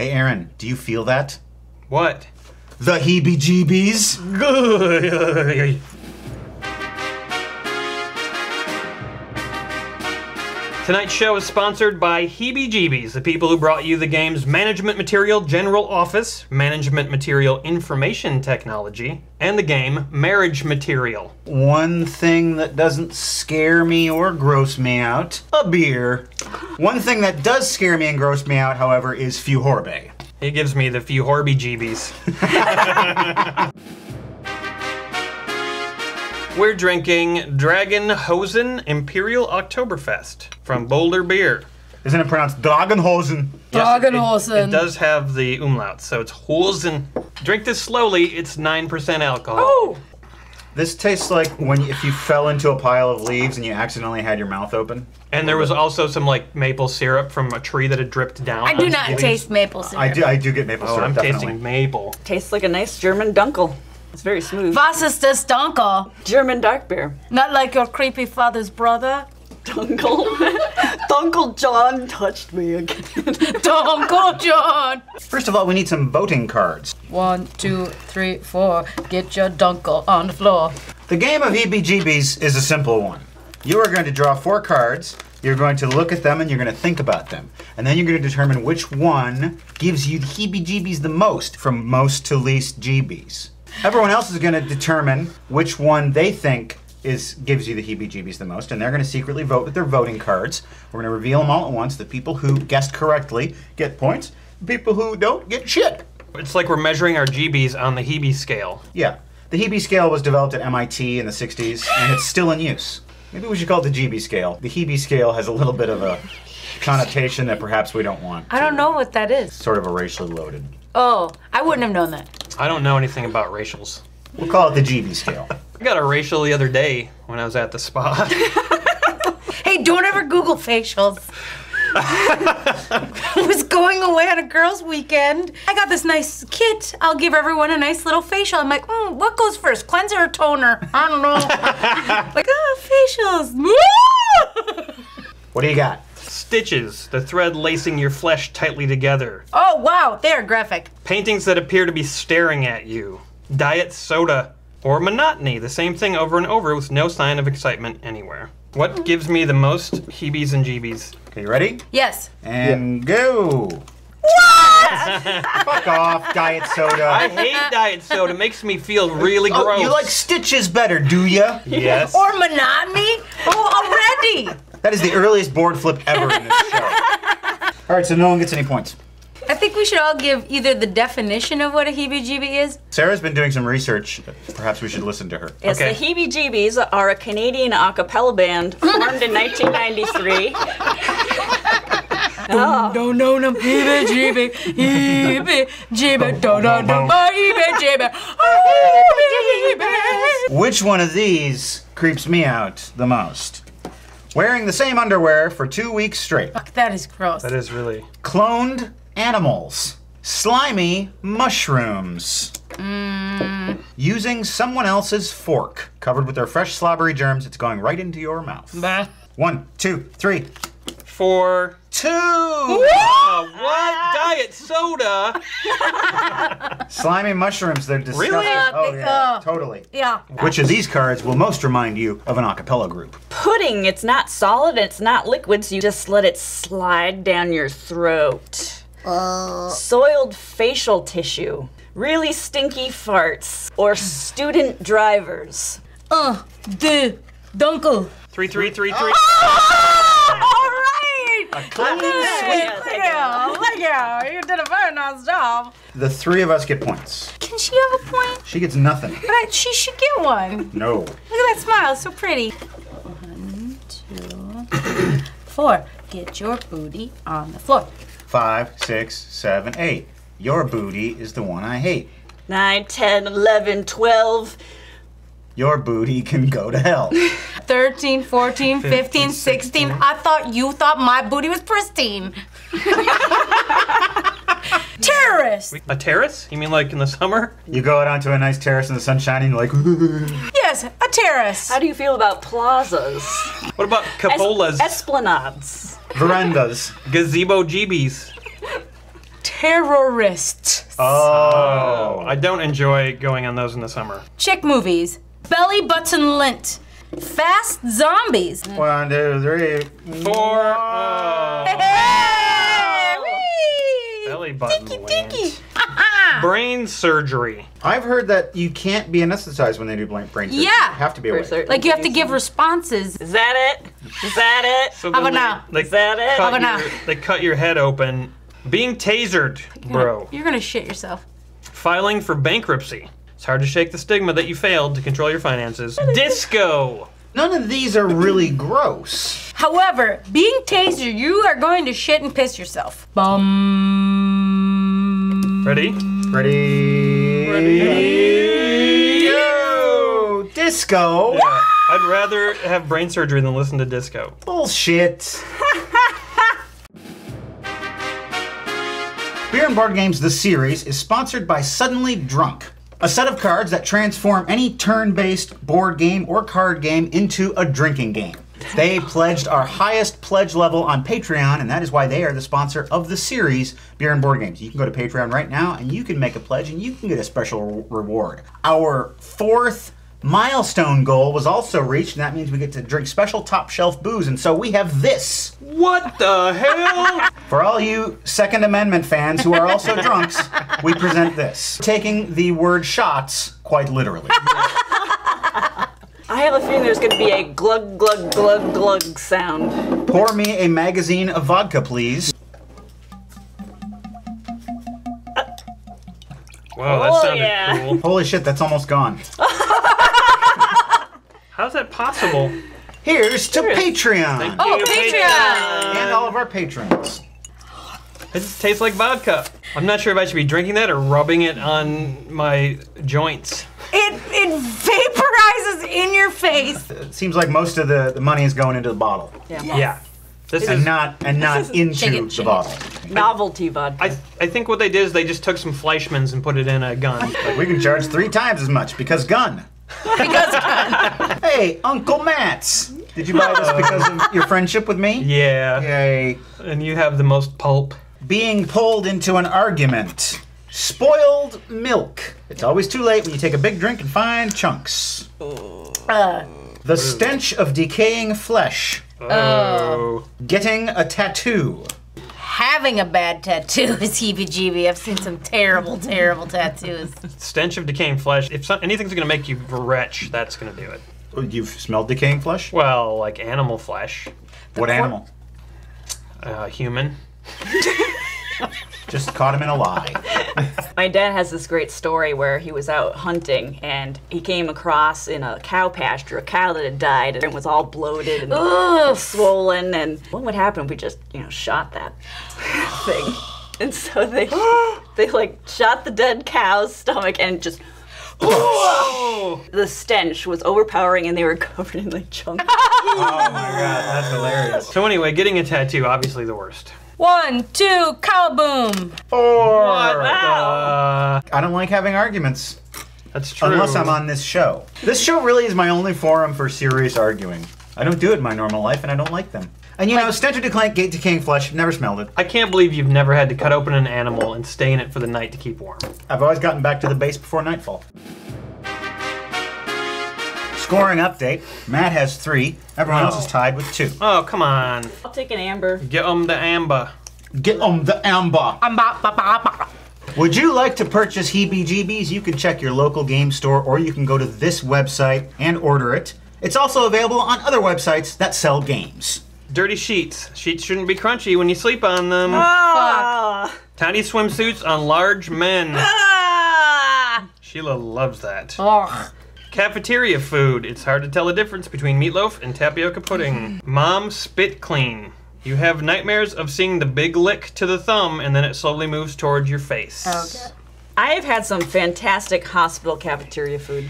Hey, Aaron, do you feel that? What? The heebie jeebies? Good. Tonight's show is sponsored by Heebie Jeebies, the people who brought you the game's Management Material General Office, Management Material Information Technology, and the game Marriage Material. One thing that doesn't scare me or gross me out a beer. One thing that does scare me and gross me out, however, is Fuhorbe. It gives me the few Horby Jeebies. We're drinking Dragon Hosen Imperial Oktoberfest from Boulder Beer. Isn't it pronounced Dagenhosen? Yes, it- Dragonhosen. It, does have the umlaut, so it's Hosen. Drink this slowly. It's nine percent alcohol. Oh! This tastes like when if you fell into a pile of leaves and you accidentally had your mouth open. And there was also some like maple syrup from a tree that had dripped down. I do not leaves. taste maple syrup. I do, I do get maple Oh, syrup, I'm definitely. tasting maple. Tastes like a nice German Dunkel. It's very smooth. Was ist das Dunkel? German dark beer. Not like your creepy father's brother? Dunkel. Dunkel John touched me again. Dunkel John! First of all, we need some voting cards. One, two, three, four. Get your Dunkel on the floor. The game of EBGBs is a simple one. You are going to draw four cards. You're going to look at them and you're going to think about them. And then you're going to determine which one gives you the heebie jeebies the most, from most to least jeebies. Everyone else is going to determine which one they think is gives you the heebie jeebies the most, and they're going to secretly vote with their voting cards. We're going to reveal them all at once. The people who guessed correctly get points. The people who don't get shit. It's like we're measuring our GBs on the Hebe scale. Yeah. The Hebe scale was developed at MIT in the 60s, and it's still in use. Maybe we should call it the GB scale. The Hebe scale has a little bit of a connotation that perhaps we don't want. I don't know what that is. Sort of a racially loaded. Oh, I wouldn't have known that. I don't know anything about racials. We'll call it the GB scale. I got a racial the other day when I was at the spa. Hey, don't ever Google facials. I was going away on a girls' weekend. I got this nice kit. I'll give everyone a nice little facial. I'm like, mm, what goes first, cleanser or toner? I don't know. like, oh, facials. What do you got? Stitches, the thread lacing your flesh tightly together. oh, wow, they're graphic. Paintings that appear to be staring at you. Diet soda. Or monotony, the same thing over and over with no sign of excitement anywhere. What gives me the most heebies and jeebies? Okay, you ready? Yes. And go. What? Fuck off, diet soda. I hate diet soda. It makes me feel really gross. Oh, you like stitches better, do ya? Yes. Or monotony? Oh, already. That is the earliest board flip ever in this show. All right, so no one gets any points. I think we should all give either the definition of what a heebie-jeebie is. Sarah's been doing some research. Perhaps we should listen to her. Yes, Okay. the Heebie Jeebies are a Canadian a cappella band formed in 1993. Oh, No, no, no, heebie jeebie, heebie jeebie, do do do, heebie jeebie, heebie Which one of these creeps me out the most? Wearing the same underwear for two weeks straight. Fuck, that is gross. That is really. Cloned animals. Slimy mushrooms. Using someone else's fork. Covered with their fresh slobbery germs, it's going right into your mouth. Bah. One, two, three, For. two! Uh, what? Diet soda? Slimy mushrooms, they're disgusting. Really? Oh, yeah, Uh, totally. Yeah. Which of these cards will most remind you of an a cappella group? pudding. It's not solid, it's not liquid, so you just let it slide down your throat. Soiled facial tissue. Really stinky farts. Or student drivers. Uh, the dunkel. Three, three, three, three. all right. Clean Yeah, Thank you. Thank you. You did a very nice job. The three of us get points. Can she have a point? She gets nothing. But I, she should get one. No. Look at that smile, so pretty. One, two, three, four. Get your booty on the floor. Five, six, seven, eight. Your booty is the one I hate. 9, 10, 11, 12. Your booty can go to hell. 13, 14, 15, 16. I thought you thought my booty was pristine. Terrorist. A terrace? You mean like in the summer? You go out onto a nice terrace in the sun shining, like, Yes, a terrace. How do you feel about plazas? What about Es- cupolas? esplanades. Verandas. gazebo jeebies? terrorists. Oh. I don't enjoy going on those in the summer. Chick movies. Belly button lint. Fast zombies. One, two, three, four. Four. Uh, Hey, whee! belly button Dinky, lint. dinky. Brain surgery. I've heard that you can't be anesthetized when they do brain brain surgery. Yeah. You have to be For awake. certain Like you have to give responses. Is that it? Is that it? So How then about now? They, Is that it? cut about now? your, they cut your head open. Being tasered, bro. You're gonna shit yourself. Filing for bankruptcy. It's hard to shake the stigma that you failed to control your finances. Disco. None of these are really gross. However, being tasered, you are going to shit and piss yourself. Bum. Ready? Ready? Ready? Go! Disco. Yeah. I'd rather have brain surgery than listen to disco. Bullshit. Beer and Board Games The Series is sponsored by Suddenly Drunk, a set of cards that transform any turn based board game or card game into a drinking game. They pledged our highest pledge level on Patreon, and that is why they are the sponsor of the series, Beer and Board Games. You can go to Patreon right now and you can make a pledge and you can get a special re- reward. Our fourth milestone goal was also reached, and that means we get to drink special top shelf booze, and so we have this. What the hell? For all you Second Amendment fans who are also drunks, we present this. Taking the word shots quite literally. I have a feeling there's going to be a glug glug glug glug sound. Pour me a magazine of vodka, please. Wow, that Oh, sounded yeah. cool. Holy shit, that's almost gone. How's that possible? Here's to Patreon Oh, You Patreon! and all of our patrons. It tastes like vodka. I'm not sure if I should be drinking that or rubbing it on my joints. It it vaporizes in your face. It seems like most of the, the money is going into the bottle Yeah. This and is. not and not into Shake it, the shake it. bottle. Novelty vodka. I, I think what they did is they just took some Fleischmann's and put it in a gun. Like we can charge three times as much because gun. Because gun. Hey, Uncle Matt's. Did you buy this because of your friendship with me? Yeah. Yay. And you have the most pulp. being pulled into an argument. Spoiled milk. It's always too late when you take a big drink and find chunks. uh, The stench of decaying flesh. Oh. Getting a tattoo. having a bad tattoo is heebie-jeebie. I've seen some terrible, terrible tattoos. Stench of decaying flesh. If some, anything's gonna make you retch, that's gonna do it. Oh, You've smelled decaying flesh? Well, like animal flesh. What animal? Uh, human. Just caught him in a lie. My dad has this great story where he was out hunting and he came across in a cow pasture a cow that had died and was all bloated and Ugh. swollen. And what would happen if we just, you know, shot that thing? And so they they like shot the dead cow's stomach and just. The stench was overpowering and they were covered in like chunks. Oh my god, that's hilarious. So anyway, getting a tattoo, obviously the worst. One, two, kaboom. Or Uh, I don't like having arguments that's true. unless I'm on this show. This show really is my only forum for serious arguing. I don't do it in my normal life, and I don't like them. And you know, stench of decaying, decaying flesh. Never smelled it. I can't believe you've never had to cut open an animal and stay in it for the night to keep warm. I've always gotten back to the base before nightfall. Scoring update. Matt has three. Everyone else is tied with two. Oh, come on. I'll take an amber. Get 'em the amber. Get on the amber. Ba, ba, ba, ba. Would you like to purchase heebie-jeebies? You can check your local game store or you can go to this website and order it. It's also available on other websites that sell games. Dirty sheets. Sheets shouldn't be crunchy when you sleep on them. Ah! Tiny swimsuits on large men. Ah! Sheila loves that. Ugh. Cafeteria food. It's hard to tell the difference between meatloaf and tapioca pudding. Mom spit clean. You have nightmares of seeing the big lick to the thumb and then it slowly moves towards your face. Okay. I have had some fantastic hospital cafeteria food.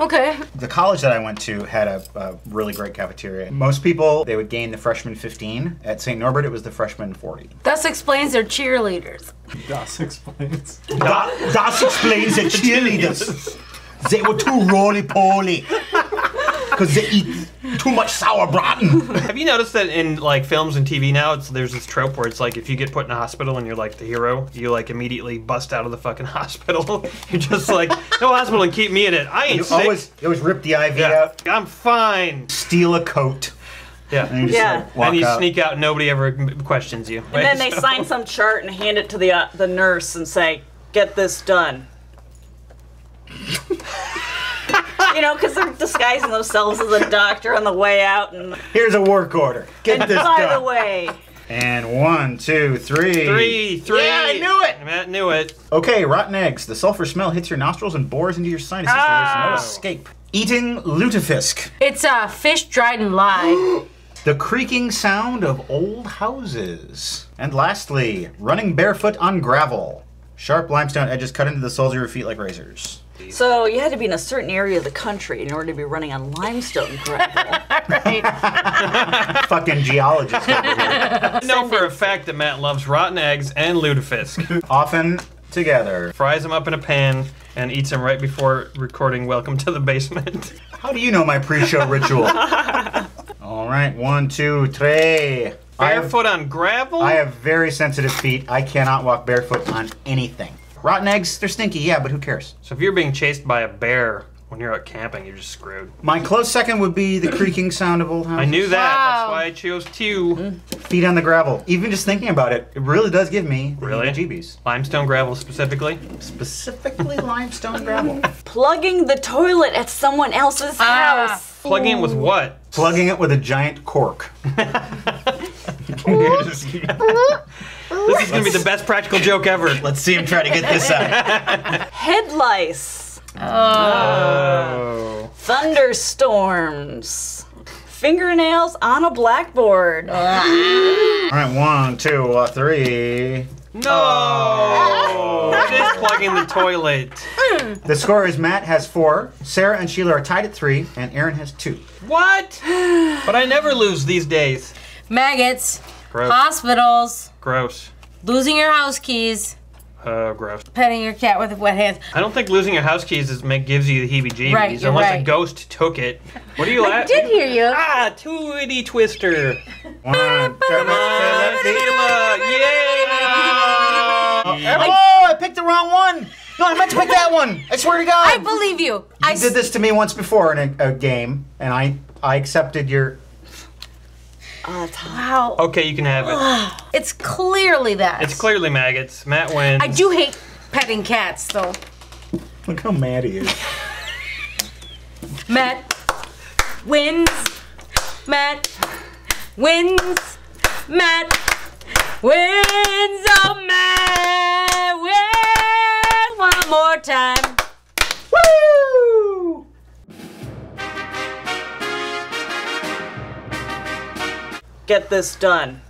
Okay. The college that I went to had a, a really great cafeteria. Most people, they would gain the freshman 15. At St. Norbert, it was the freshman 40. Thus explains their cheerleaders. Das explains. That, that explains the cheerleaders. They were too roly-poly. Because they eat Too much sauerbraten. Have you noticed that in like films and TV now, it's there's this trope where it's like if you get put in a hospital and you're like the hero, you like immediately bust out of the fucking hospital. you're just like, no hospital and keep me in it. I ain't you sick. always, you always rip the IV yeah, out, I'm fine. steal a coat, Yeah. and you just Yeah. like, walk and you out. sneak out and nobody ever questions you. And then they sign some chart and hand it to the uh, the nurse and say, "Get this done." You know, because they're disguising themselves as a doctor on the way out. And, Here's a work order. Get and this by done. the way, And one, two, three. Three, three. Yeah, I knew it. Matt knew it. Okay, rotten eggs. The sulfur smell hits your nostrils and bores into your sinuses. There's no escape. Eating lutefisk. It's uh, fish dried and live. The creaking sound of old houses. And lastly, running barefoot on gravel. Sharp limestone edges cut into the soles of your feet like razors. So you had to be in a certain area of the country in order to be running on limestone gravel. right. Fucking geologist over here. I know for a fact that Matt loves rotten eggs and lutefisk. Often together. Fries them up in a pan and eats them right before recording Welcome to the Basement. How do you know my pre-show ritual? All right, one, two, three. I have- Barefoot on gravel? I have very sensitive feet. I cannot walk barefoot on anything. Rotten eggs, they're stinky, yeah, but who cares? So if you're being chased by a bear when you're out camping, you're just screwed. My close second would be the creaking sound of old houses. I knew that. That's why I chose two. Feet on the gravel. Even just thinking about it, it really does give me the Really? heebie-jeebies. Limestone gravel specifically. Specifically limestone gravel. Plugging the toilet at someone else's Ah. house. Plugging it with what? Plugging it with a giant cork. This is gonna be the best practical joke ever. Let's see him try to get this out. Head lice. Oh. Thunderstorms. Fingernails on a blackboard. All right, one, two, uh, three. No! it is plugging the toilet. The score is Matt has four, Sarah and Sheila are tied at three, and Aaron has two. What? But I never lose these days. Maggots, Gross. hospitals, Gross. losing your house keys, Uh, gross. petting your cat with wet hands. I don't think losing your house keys is make gives you the heebie-jeebies Right, you're unless a ghost took it. What are you laughing? I laughing? did hear you. Ah, Tweety Twister. One, two, Come on, Sheila. Yay! Oh, I picked the wrong one. No, I meant to pick that one. I swear to God. I believe you. I You did this to me once before in a, a game, and I I accepted your. Oh, that's hot. Wow. Okay, you can have it. It's clearly that. It's clearly maggots. Matt wins. I do hate petting cats, though. Look how mad he is. Matt wins. Matt wins. Matt wins. Oh, Matt Get this done.